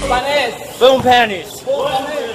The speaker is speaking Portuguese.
pênis. Boom panties.